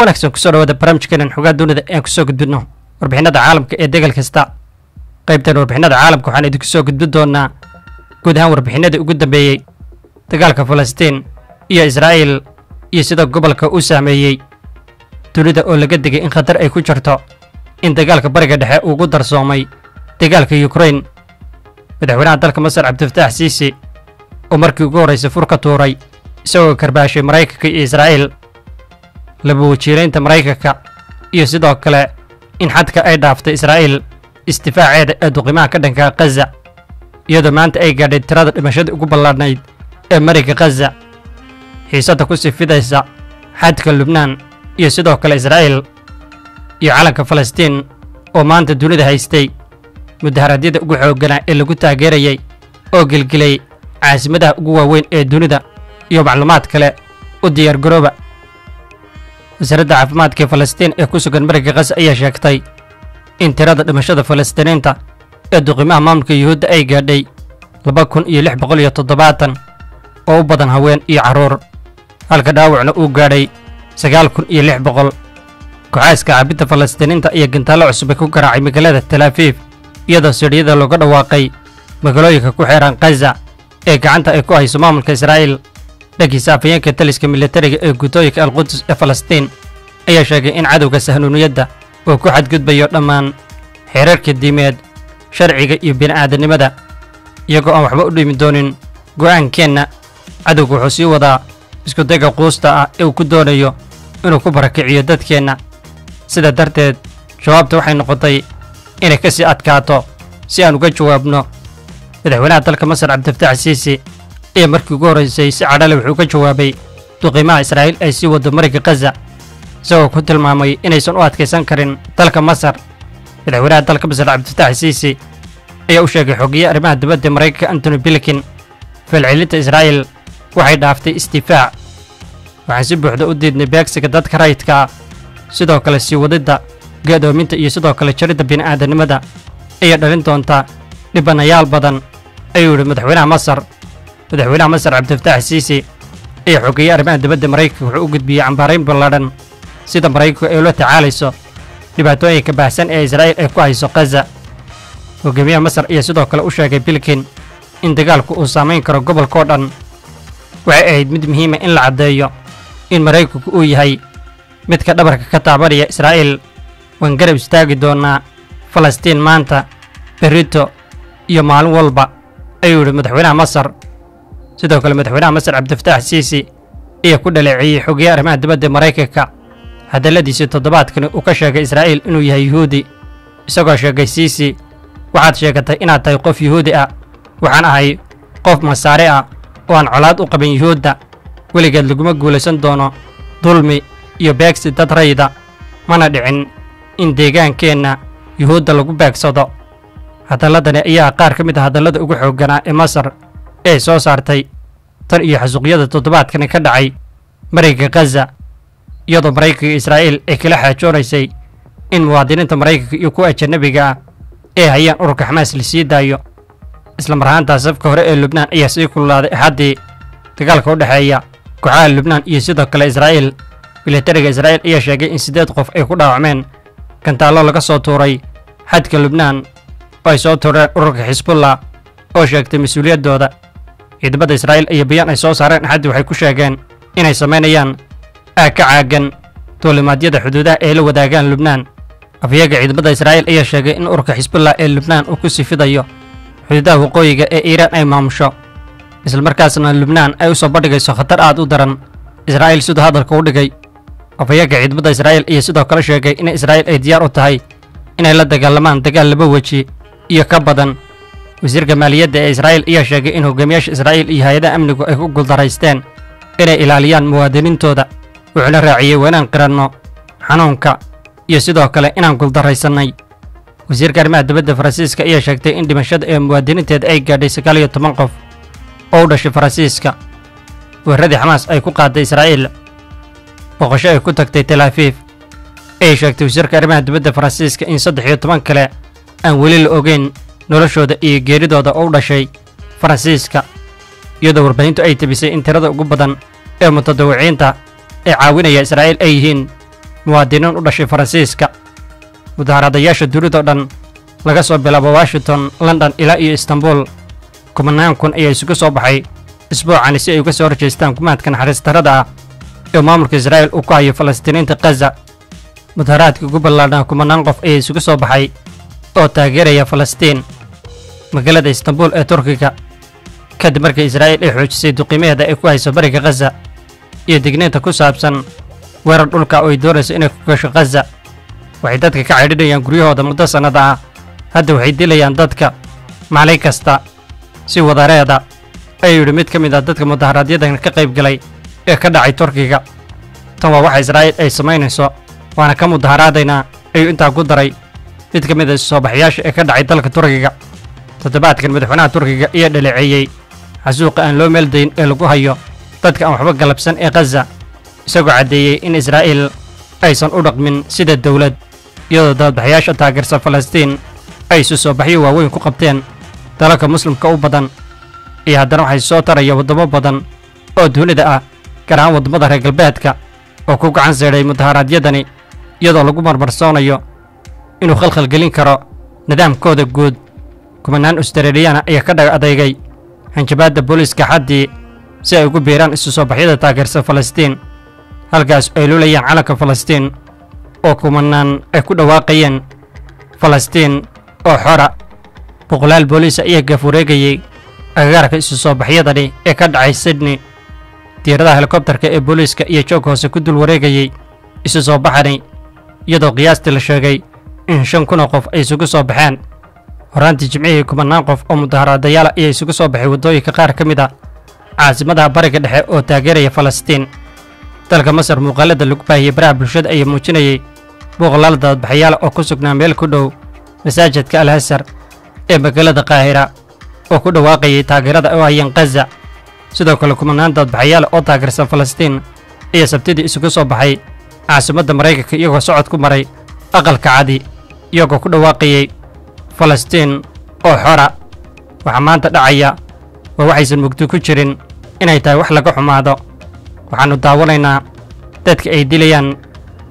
wanaagsan ku soo dhawaada barnaamijkeenan xogaa dunida ean ku soo gudbidno warbixinada caalamka ee degal kasta. Qaybtan warbixinada caalamka waxaan idinku soo gudbin doonaa guud ahaan warbixinadii ugu dambeeyey dagaalka falastiin iyo israa'iil iyo sida gobolka uu saameeyey. Dunida oo laga digay in khatar ay ku jirto in dagaalka bariga dhexe uugu darsoomay dagaalka yukrain madaxweynaha dalka masar cabdifataax siisi oo markii ugu horraysay fur ka tuuray isagoo karbaashay maraykanka iyo israa'iil laba wajiiraynta maraykanka iyo sidoo kale in xadka ay dhaaftay israa'iil isdifaaceeda ee duqimaha ka dhanka khaza iyadoo maanta ay gaadhay tirada dhimashadii ugu ballaadhnayd ee mariga khaza xiisadda ku sii fidaysa xadka lubnaan iyo sidoo kale israa'iil iyo calanka falastiin oo maanta dunida haystay mudaharaadyada ugu xoogganaa ee lagu taageerayay oo gelgelay caasimadaha ugu waaweyn ee dunida iyo macluumaad kale u diyaargarooba wasaaradda caafimaadka falastiin ee ku sugan mariga khaza ayaa sheegtay in tirada dhimashada falastiiniinta ee duqimaha maamulka yuhuudda ay gaadhay laba kun iyo lix boqol iyo toddobaatan oo u badan haween iyo carruur halka dhaawacna uu gaadhay sagaal kun iyo lix boqol. Kooxaaska caabidda falastiiniinta iyo gantaallo cusub ay ku garaacay magaalada talaafiif iyadoo sidhyada looga dhawaaqay magaalooyinka ku xeehan khaza ee gacanta ay ku hayso maamulka israa'iil dhankiisa afhayeenka taliska militariga ee guddooyinka alqudus ee falastiin ayaa sheegay in cadowga sahnuuniyadda uu ku xadgudbayo dhammaan xeerarka diimeed sharciga iyo bini'aadanimada iyagoo aan waxba u dhimi doonin go'aankeenna cadowga wuxuu sii wadaa iskudayga quusta ah ee uu ku doonayo inuu ku barakiciyo dadkeenna. Sidaa darteed jawaabta waxay noqotay inay ka sii adkaato si aan uga jawaabno. Madaxweynaha dalka masar cabdifataax siisi ayaa markii ugu horraysay si cadhale wuxuu ka jawaabay duqimaha israa'iil ay sii waddo mariga khaza isagoo ku tilmaamay inaysan u adkaysan karin dalka masar. Madaxweynaha dalka masar cabdifataax siisi ayaa u sheegay xogeeye arrimaha dibadda maraykanka antony bilikin falcelinta israa'iil waxay dhaaftay isdifaac. Waxaan si buuxda u diidnay beegsiga dadka rayidka ah sidoo kale sii wadidda geedoominta iyo sidoo kale jaridda bini'aadanimada ayay dhalin doontaa dhibanayaal badan ayuu yidhi madaxweynaha masar madaxweynaha masar cabdifataax siisi ayaa xogeeye arrimaha dibadda maraykanka wuxuu u gudbiyey cambaarayn ballaadhan. Sida maraykanku ay ula tacaalayso dhibaatooyinka baahsan ee israa'iil ay ku hayso khaza hogaamiyaha masar ayaa sidoo kale u sheegay bilkin in dagaalku uu saamayn karo gobolkao dhan. Waxay ahayd mid muhiima in la caddeeyo in maraykanku uu yahay midka dhabarka ka taabanaya israa'iil waan garab istaagi doonnaa falastiin maanta berrito iyo maalin walba ayuu yidhi madaxweynaha masar sidoo kale madaxweynaha masar cabdifataax siisi ayaa ku dhaleeceeyey xogeeye arrimaha dibadda maraykanka. Hadalladiisii toddobaadkani uu ka sheegay israa'iil inuu yahay yuhuudi isagoo sheegay siisi waxaad sheegatay inaad tahay qof yuhuudi ah. Waxaan ahay qof masaare ah oo aan colaad u qabin yuhuudda. Weligeed laguma guulaysan doono dulmi iyo beegsi dad rayda. Mana dhicin in deegaankeenna yuhuudda lagu beegsado. Hadalladani ayaa qaar ka mid ah hadallada ugu xoogganaa ee masar ee soo saartay tan iyo xasuuqyada toddobaadkani ka dhacay mariga khaza iyadoo maraykanka israa'iil ay kala xaajoonaysay in muwaadiniinta maraykanka iyo kuwa ajanabiga ah ee hayaan ururka xamaas la sii daayo. Isla mar ahaantaas safka hore ee lubnaan ayaa sii kululaaday axaddii dagaalka u dhexeeya kooxaha lubnaan iyo sidoo kale israa'iil. Militariga israa'iil ayaa sheegay in siddeed qof ay ku dhaawacmeen gantaallo laga soo tuuray xadka lubnaan oo ay soo tuureen ururka xisbullah oo sheegtay mas'uuliyaddooda ciidamada israa'iil iyo bayaan ay soo saareen. Axaddii waxay ku sheegeen inay samaynayaan aag ka caagan duulimaadyada xuduudaha ay la wadaagaan lubnaan. Afyaga ciidamada israa'iil ayaa sheegay in ururka xisbullah ee lubnaan uu ku sii fidayo xuduudaha waqooyiga ee iiraan ay maamusho. Islamarkaasna lubnaan ay u soo bandhigayso khatar aad u daran. Israa'iil siduu hadalka u dhigay. Afhayaga ciidamada israa'iil ayaa sidoo kale sheegay in israa'iil ay diyaar u tahay inay la dagaalamaan dagaal laba weji iyo ka badan wasiirka maaliyadda ee israa'iil ayaa sheegay in hogaamiyaasha israa'iil iyo hay'adaha amnigu ay ku guuldaraysteen inay ilaaliyaan muwaadiniintooda wuxuuna raaciyey waynaan qiranno xanuunka iyo sidoo kale inaan guuldarraysannay wasiirka arrimaha dibadda faransiiska ayaa sheegtay in dhimashada ee muwaadiniinteeda ay gaadhay sagaal iyo toban qof oo u dhashay faransiiska. Weeraradii xamaas ay ku qaaday israa'iil. Boqosho ay ku tagtay talaafiif ayay sheegtay wasiirka arrimaha dibadda faransiiska in saddex iyo toban kale aan weli la ogeyn noloshooda iyo geeridooda oo u dhashay faransiiska iyadoo warbaahintu ay tebisay in tirada ugu badan ee mutadawiciinta ee caawinaya israa'iil ay yihiin muwaadiniin u dhashay faransiiska. Mudaharadayaasha dunidao dhan laga soo bilaabo washington london ilaa iyo istanbul kumanaan kun ayaa isugu soo baxay isbuucani si ay uga soo horjeestaan gumaadka naxariis darrada ah ee maamulka israa'iil uu ku hayo falastiiniinta khaza mudaharaadka ugu ballaadhan kumanaan qof ayaa isugu soo baxay oo taageeraya falastiin magaalada istanbul ee turkiga. Kadib markii israa'iil ay xoojisay duqiimaheeda ay ku hayso bariga khaza iyo digniinta ku saabsan weerar dhulka oo ay doonayso inay ku gasho khaza waxay dadka ka caydhinayaan guryahooda muddo sannada ah. Hadda waxay dilayaan dadka maalin kasta si wadareeda ayuu yidhi mid ka mid ah dadka mudaharaadyaddan ka qayb galay ee ka dhacay turkiga. Tan waa waxa israa'iil ay samaynayso waana ka mudaharaadaynaa ayuu intaa ku daray. Mid ka mid a soobaxayaasha ee ka dhacay dalka turkiga toddobaadkan madaxweynaha turkiga ayaa dhaleeceeyey xasuuqa aan loo meeldayn ee lagu hayo dadka aan waxba galabsan ee khaza isagoo caddeeyey in israa'iil aysan u dhaqmin sida dawlad iyadoo daadbaxayaasha taageersan falastiin ay isu soo baxyo waaweyn ku qabteen. Dalalka muslimka u badan iyo haddana waxay soo taraya waddamo badan oo dunida ah gaar ahaan waddamada reer galbeedka oo ku gacan seedhay mudaharaadyadani iyadoo lagu marmarsoonayo inuu khalkhal gelin karo nidaamkooda guud kumanaan australiyana ayaa ka dhaga adeegay hanjabaadda booliiska xaddii si ay ugu biiraan isu soo baxyada taageersan falastiin halkaas ay luulayaan calanka falastiin oo kumanaan ay ku dhawaaqayeen falastiin oo xora. Boqolaal booliis ayaa gaaf wareegayey agagaarka isu soo baxyadani ee ka dhacay sydney. Diiradaha helikobtarka ee booliiska iyo joog hoose ku dul wareegayey isu soo baxani iyadoo qiyaastii la sheegay in shan kun oo qof ay isugu soo baxeen horaantii jimcihii kumanaan qof oo mudaharaadayaala ayaa isugu soo baxay waddooyinka qaar ka mid a caasimadaha bariga dhexe oo taageeraya falastiin. Dalka masar muuqaalada lagu baahiyey baraha bulshada ayaa muujinayey boqolaal daadbaxayaal oo ku sugnaa meel ku dhow masaajidka alhasar ee magaalada qaahira oo ku dhawaaqayay taageerada u hayeen khaza sidoo kale kumanaan daadbaxayaal oo taageersan falastiin ayaa sabtidii isugu soo baxay caasimadda maraykanka iyagoo socod ku maray aqalka cadi iyagoo ku dhawaaqayey falastiin oo xora. Waxaa maanta dhacaya waa waxaysan mugdi ku jirin inay tahay wax laga xumaado. Waxaannu daawanaynaa dadka ay dilayaan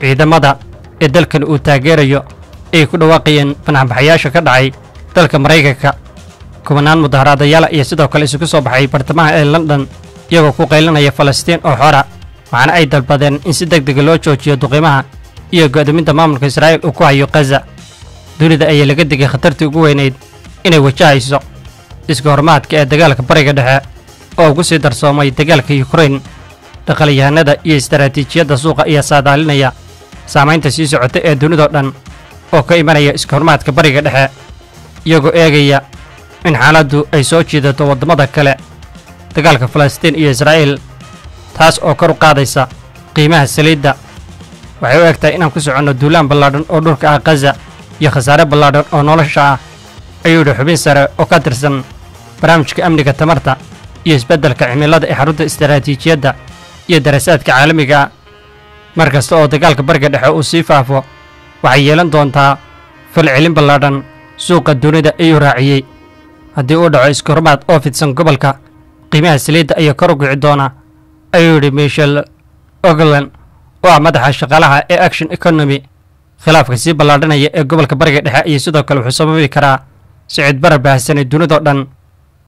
ciidamada ee dalkan uu taageerayo ay ku dhawaaqayeen banaanbaxayaasha ka dhacay dalka maraykanka kumanaan mudaharaadayaal ayaa sidoo kale isugu soo baxay bartamaha ee london iyagoo ku qaylinaya falastiin oo xora. Waxaana ay dalbadeen in si deg dega loo joojiyo duqimaha iyo go'doominta maamulka israa'iil uu ku hayo khaza dunida ayaa laga digay khatartii ugu weynayd inay wajahayso iska hormaadka ee dagaalka bariga dhexe oo ugu sii darsoomay dagaalka yukrain dhaqalyahanada iyo istaraatiijiyadda suuqa ayaa saadaalinaya saamaynta sii socota ee dunidoo dhan oo ka imanaya iska hormaadka bariga dhexe iyagoo eegaya in xaaladdu ay soo jiidato waddamada kale dagaalka falastiin iyo israa'iil taas oo kor u qaadaysa qiimaha saliidda. Waxay u eg tahay inaan ku soconno duulaan ballaadhan oo dhulka ah khaza iyo khasaare ballaadhan oo nolosha ah ayuu yidhi xubin sare oo ka tirsan barnaamijka amniga tamarta iyo isbeddelka cimilada ee xarunta istaraatiijiyadda iyo darasaadka caalamiga ah mar kasta oo dagaalka bariga dhexe uu sii faafo waxay yeelan doontaa falcelin ballaadhan suuqa dunida ayuu raaciyey haddii uu dhaco iskahormaad oo fidsan gobolka qiimaha saliidda ayaa kor u kici doona ayuu yidhi michel oglan oo ah madaxa shaqaalaha ee action economy khilaafka sii ballaadhanaya ee gobolka bariga dhexe iyo sidoo kale wuxuu sababi karaa sicid barar baahsanay dunidoo dhan